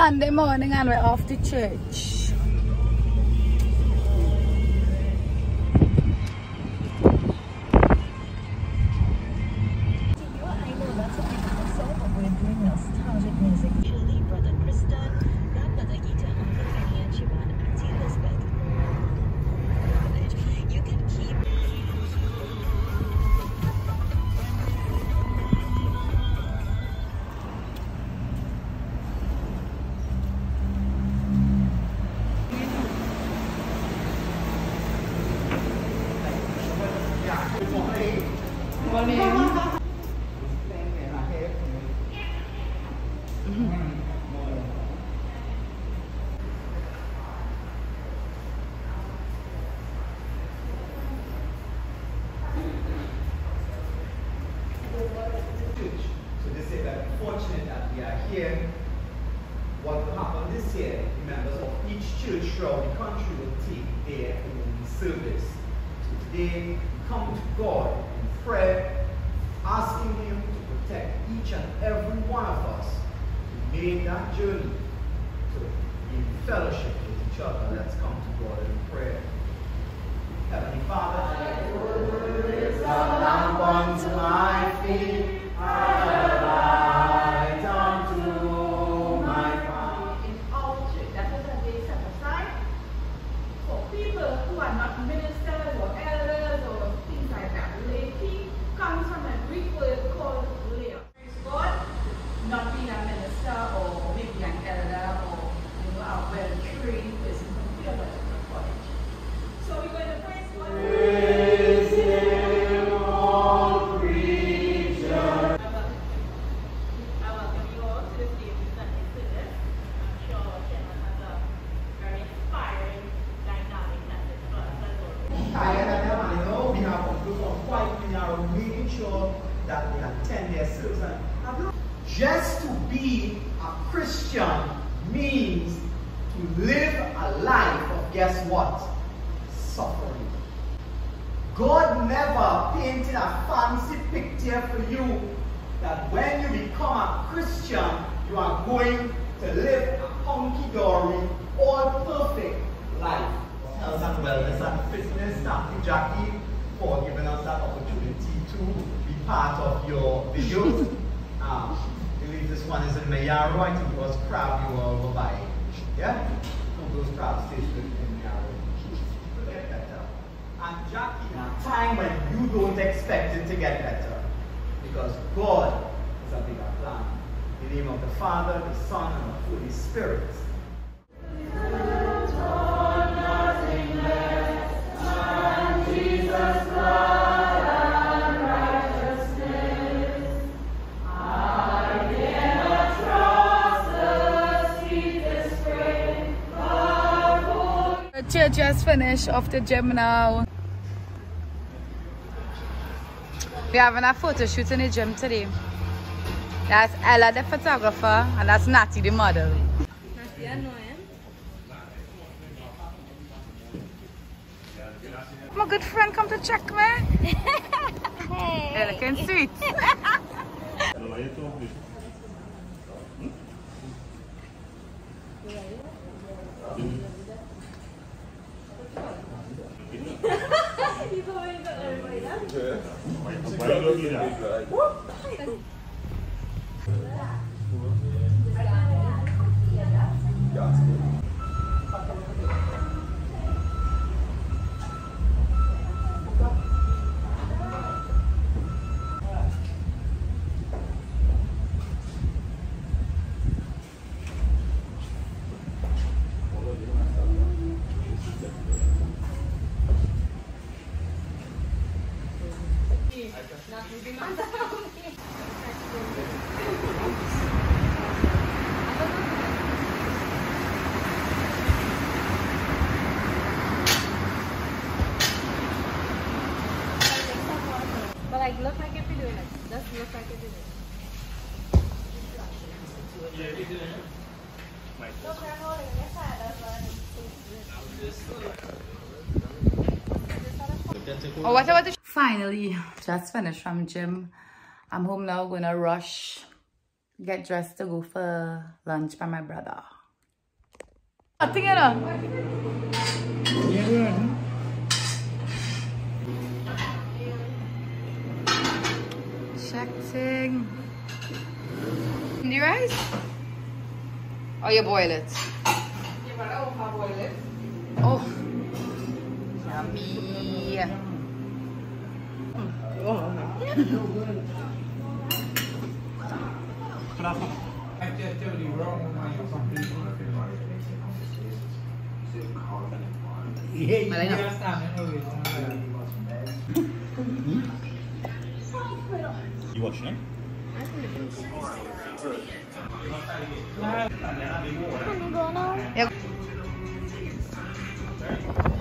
Sunday morning and we're off to church. God in prayer, asking Him to protect each and every one of us made that journey. So, in fellowship with each other, let's come to God in prayer. Heavenly Father, sure that they attend their service. Just to be a Christian means to live a life of guess what? Suffering. God never painted a fancy picture for you that when you become a Christian, you are going to live a hunky-dory, all perfect life. Health and wellness and fitness. Thank you, Jackie, for giving us that opportunity to be part of your videos. um, I believe this one is in Mayaro. I think it was crab you all were buying. Yeah? Some of those crabs taste good in Mayaro. Will get better. And Jackie, in a time when you don't expect it to get better, because God has a bigger plan. In the name of the Father, the Son, and the Holy Spirit. The church has finished off the gym now. We're having a photo shoot in the gym today. That's Ella the photographer and that's Natty the model. My good friend come to check me. They're looking sweet. But like, look like if you're doing it. Just look like if you're doing it. Look, they're holding this side. That's why Oh, what about the Finally, just finished from gym. I'm home now, gonna rush get dressed to go for lunch by my brother. Nothing, you know. Checking. The rice? Or you boil it? Oh, yummy. Malay na. You watching it? Yep. Right,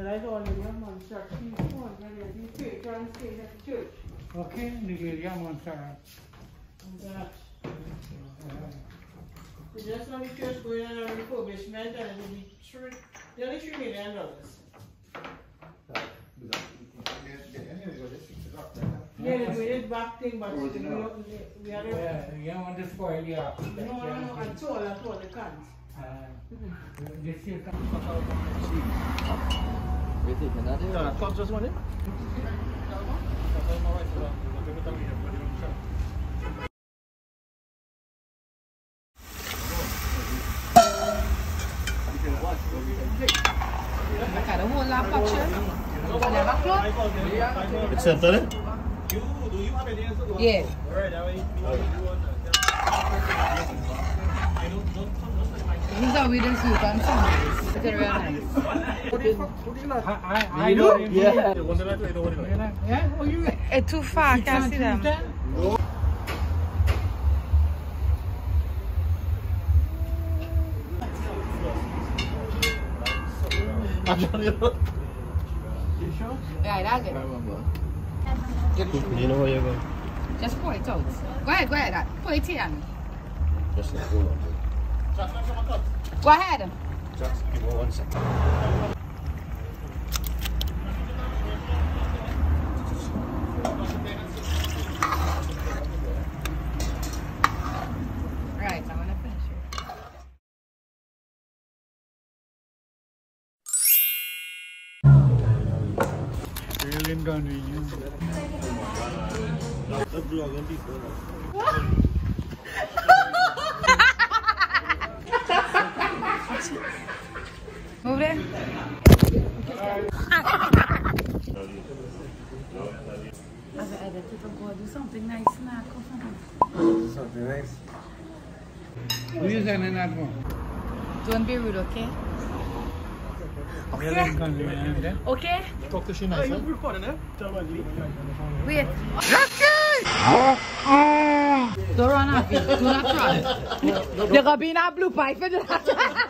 The light all in your man church, he's 200 years, he's patron saint at the church. Okay, Nigeria monster. And that. We just want the church going on a refurbishment, and it will be three, nearly $3 million. dollars. Yeah, they made it back thing, but we, we, we had a, Yeah, you don't want to spoil the art. no, no, no, at all, at all, they can't. Uh, this year comes No, just it. I whole lot of picture. Never? It's? Do answer? Yeah. Alright, that way you want you want I don't, don't come, don't say my These are the soup and some. It's real nice. I, I, I know him. Yeah. I I. Yeah? Oh, you It's too far, I can't see them. Yeah, that's it. You know where you're going? Just pour it out. Go ahead, go ahead. Pour it in. Just like, hold on. Go ahead. Just give me one second. Right, I'm gonna finish it. really done with you. The vlog and people. Move it. As I edit it, I'll go do something nice now. Something nice. Who is in that one? Don't be rude, okay? Really Okay? done with you. Okay? Talk to Shina. Are you recording it? Tell me. Wait. Don't run off. Do not run. You're gonna be in a blue pipe for that.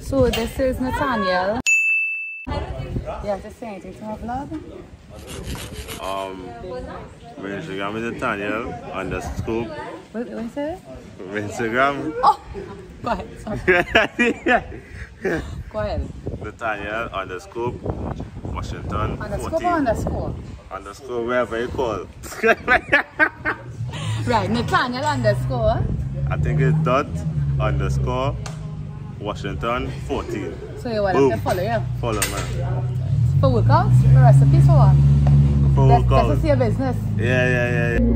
So this is Nathaniel. You have to say anything to my vlog? Um, my Instagram is the scoop. What, what you say? My Instagram, Oh! Go ahead. Go ahead. Nathaniel scoop, Washington Underscore 14. or underscore? Underscore wherever you call. Right, Nathaniel underscore. I think it's dot underscore Washington 14. So you want them to follow you? Follow man. For workouts? For recipes for what? For That's, that's workout. just your business. Yeah, yeah, yeah. yeah.